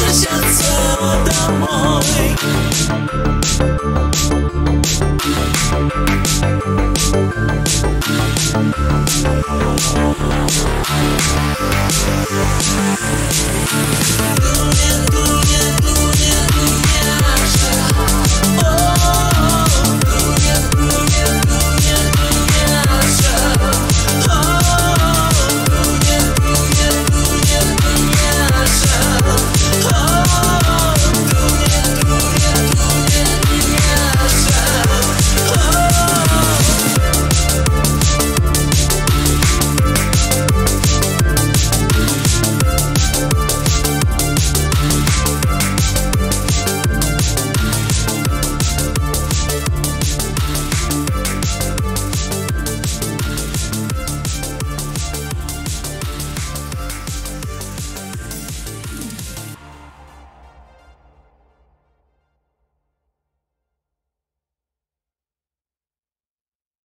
возвращаться домой